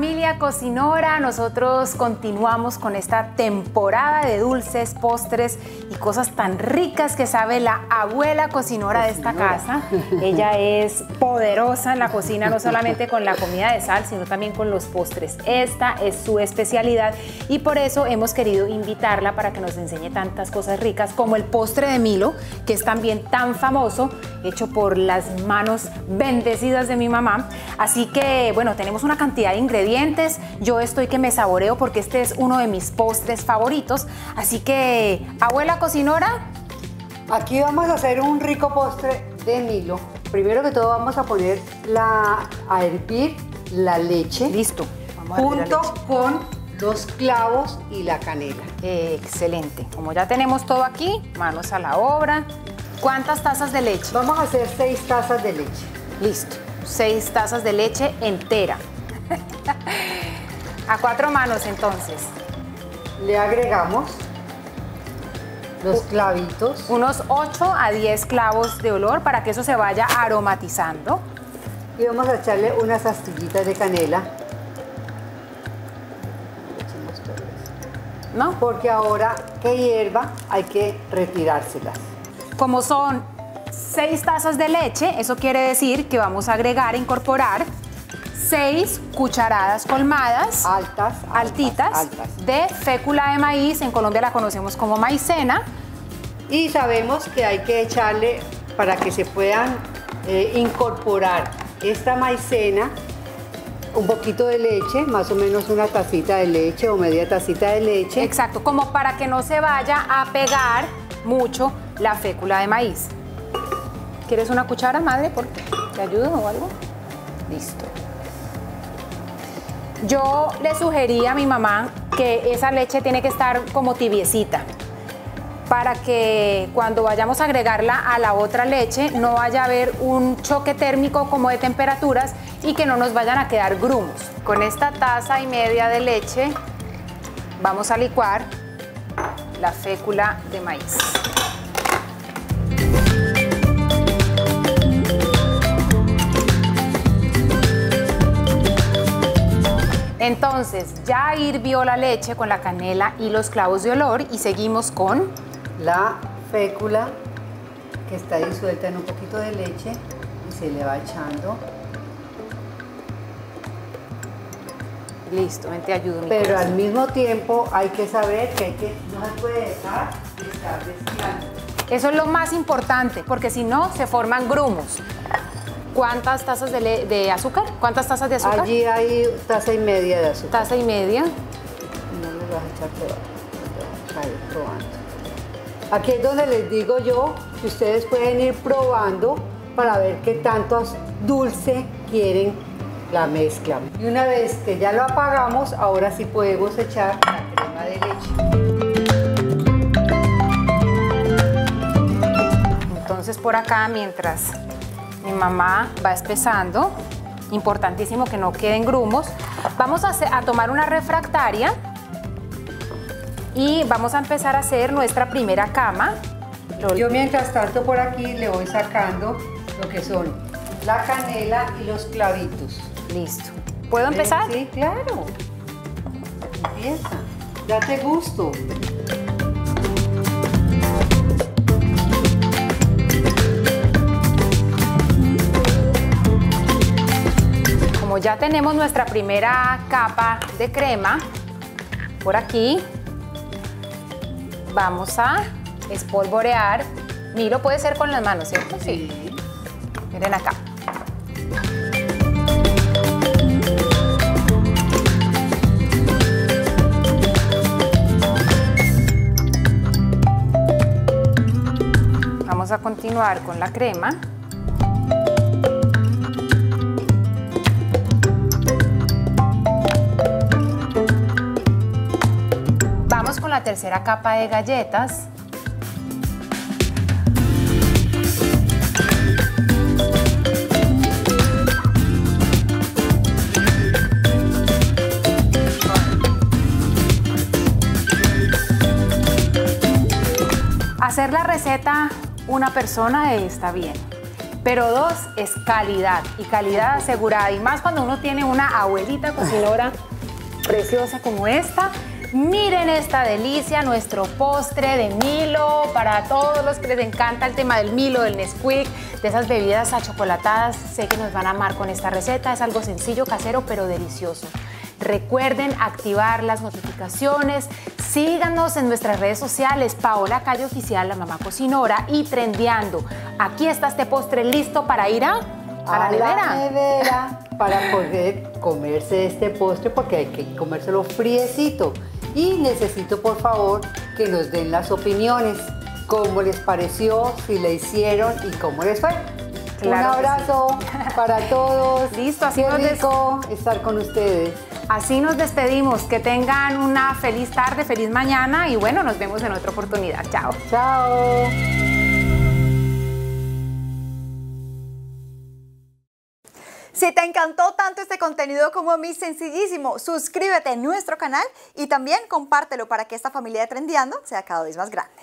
Familia Cocinora, nosotros continuamos con esta temporada de dulces, postres y cosas tan ricas que sabe la abuela cocinora de esta casa. Ella es poderosa en la cocina, no solamente con la comida de sal, sino también con los postres. Esta es su especialidad y por eso hemos querido invitarla para que nos enseñe tantas cosas ricas como el postre de Milo, que es también tan famoso, hecho por las manos bendecidas de mi mamá. Así que, bueno, tenemos una cantidad de ingredientes. Yo estoy que me saboreo porque este es uno de mis postres favoritos. Así que, abuela cocinora. Aquí vamos a hacer un rico postre de Milo. Primero que todo vamos a poner la, a hervir la leche. Listo. junto con los clavos y la canela. excelente. Como ya tenemos todo aquí, manos a la obra. ¿Cuántas tazas de leche? Vamos a hacer seis tazas de leche. Listo. Seis tazas de leche entera. A cuatro manos entonces. Le agregamos los clavitos. Unos 8 a 10 clavos de olor para que eso se vaya aromatizando. Y vamos a echarle unas astillitas de canela. ¿No? Porque ahora que hierva hay que retirárselas. Como son 6 tazas de leche, eso quiere decir que vamos a agregar, incorporar 6 cucharadas colmadas, altas, altitas, de fécula de maíz, en Colombia la conocemos como maicena. Y sabemos que hay que echarle para que se puedan eh, incorporar esta maicena, un poquito de leche, más o menos una tacita de leche o media tacita de leche. Exacto, como para que no se vaya a pegar mucho la fécula de maíz. ¿Quieres una cuchara, madre? ¿Te ayudo o algo? Listo. Yo le sugerí a mi mamá que esa leche tiene que estar como tibiecita para que cuando vayamos a agregarla a la otra leche no vaya a haber un choque térmico como de temperaturas y que no nos vayan a quedar grumos. Con esta taza y media de leche vamos a licuar la fécula de maíz. Entonces, ya hirvió la leche con la canela y los clavos de olor y seguimos con la fécula que está disuelta en un poquito de leche y se le va echando. Listo, ven te ayudo. Pero al mismo tiempo hay que saber que, hay que no se puede dejar de estar mezclando. Eso es lo más importante, porque si no se forman grumos. ¿Cuántas tazas de, azúcar? ¿Cuántas tazas de azúcar? Allí hay taza y media de azúcar. Taza y media. No lo vas a echar todo. Ahí, probando. Aquí es donde les digo yo que ustedes pueden ir probando para ver qué tanto dulce quieren la mezcla. Y una vez que ya lo apagamos, ahora sí podemos echar la crema de leche. Entonces por acá, mientras mi mamá va espesando, importantísimo que no queden grumos. Vamos a, a tomar una refractaria y vamos a empezar a hacer nuestra primera cama. Yo mientras tanto por aquí le voy sacando lo que son la canela y los clavitos. Listo. ¿Puedo empezar? Sí, claro. Empieza. Date gusto. Ya tenemos nuestra primera capa de crema por aquí, vamos a espolvorear. Miro puede ser con las manos, ¿cierto? Sí. Miren acá. Vamos a continuar con la crema. La tercera capa de galletas. Hacer la receta una persona está bien, pero dos es calidad y calidad asegurada. Y más cuando uno tiene una abuelita cocinora preciosa como esta. Miren esta delicia, nuestro postre de Milo, para todos los que les encanta el tema del Milo, del Nesquik, de esas bebidas achocolatadas, sé que nos van a amar con esta receta, es algo sencillo, casero, pero delicioso. Recuerden activar las notificaciones, síganos en nuestras redes sociales, Paola Calle Oficial, la mamá cocinora y Trendeando. Aquí está este postre listo para ir a, a, la nevera. para poder comerse este postre porque hay que comérselo friecito. Y necesito por favor que nos den las opiniones, cómo les pareció, si le hicieron y cómo les fue. Un abrazo para todos. Listo, así Qué rico estar con ustedes. Así nos despedimos. Que tengan una feliz tarde, feliz mañana y bueno, nos vemos en otra oportunidad. Chao. Chao. Si te encantó tanto este contenido como a mí, sencillísimo, suscríbete a nuestro canal y también compártelo para que esta familia de Trendiando sea cada vez más grande.